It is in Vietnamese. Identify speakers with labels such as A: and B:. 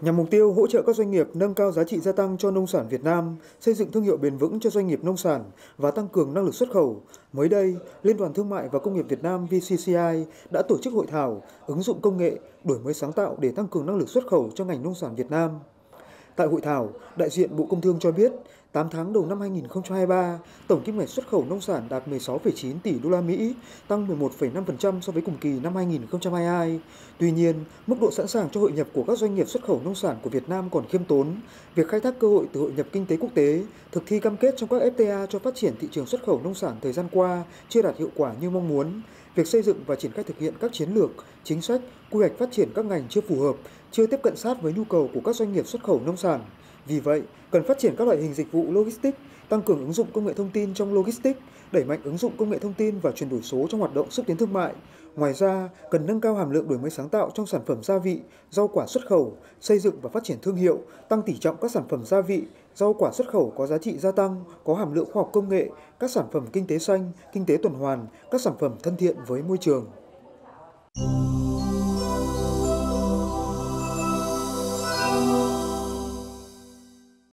A: Nhằm mục tiêu hỗ trợ các doanh nghiệp nâng cao giá trị gia tăng cho nông sản Việt Nam, xây dựng thương hiệu bền vững cho doanh nghiệp nông sản và tăng cường năng lực xuất khẩu, mới đây, Liên đoàn Thương mại và Công nghiệp Việt Nam VCCI đã tổ chức hội thảo ứng dụng công nghệ, đổi mới sáng tạo để tăng cường năng lực xuất khẩu cho ngành nông sản Việt Nam. Tại hội thảo, đại diện Bộ Công Thương cho biết, 8 tháng đầu năm 2023, tổng kim ngạch xuất khẩu nông sản đạt 16,9 tỷ đô la Mỹ, tăng 11,5% so với cùng kỳ năm 2022. Tuy nhiên, mức độ sẵn sàng cho hội nhập của các doanh nghiệp xuất khẩu nông sản của Việt Nam còn khiêm tốn. Việc khai thác cơ hội từ hội nhập kinh tế quốc tế, thực thi cam kết trong các FTA cho phát triển thị trường xuất khẩu nông sản thời gian qua chưa đạt hiệu quả như mong muốn. Việc xây dựng và triển khai thực hiện các chiến lược, chính sách, quy hoạch phát triển các ngành chưa phù hợp, chưa tiếp cận sát với nhu cầu của các doanh nghiệp xuất khẩu nông sản. Vì vậy, cần phát triển các loại hình dịch vụ logistics, tăng cường ứng dụng công nghệ thông tin trong logistics, đẩy mạnh ứng dụng công nghệ thông tin và chuyển đổi số trong hoạt động xúc tiến thương mại. Ngoài ra, cần nâng cao hàm lượng đổi mới sáng tạo trong sản phẩm gia vị, rau quả xuất khẩu, xây dựng và phát triển thương hiệu, tăng tỷ trọng các sản phẩm gia vị, rau quả xuất khẩu có giá trị gia tăng, có hàm lượng khoa học công nghệ, các sản phẩm kinh tế xanh, kinh tế tuần hoàn, các sản phẩm thân thiện với môi trường.